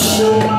you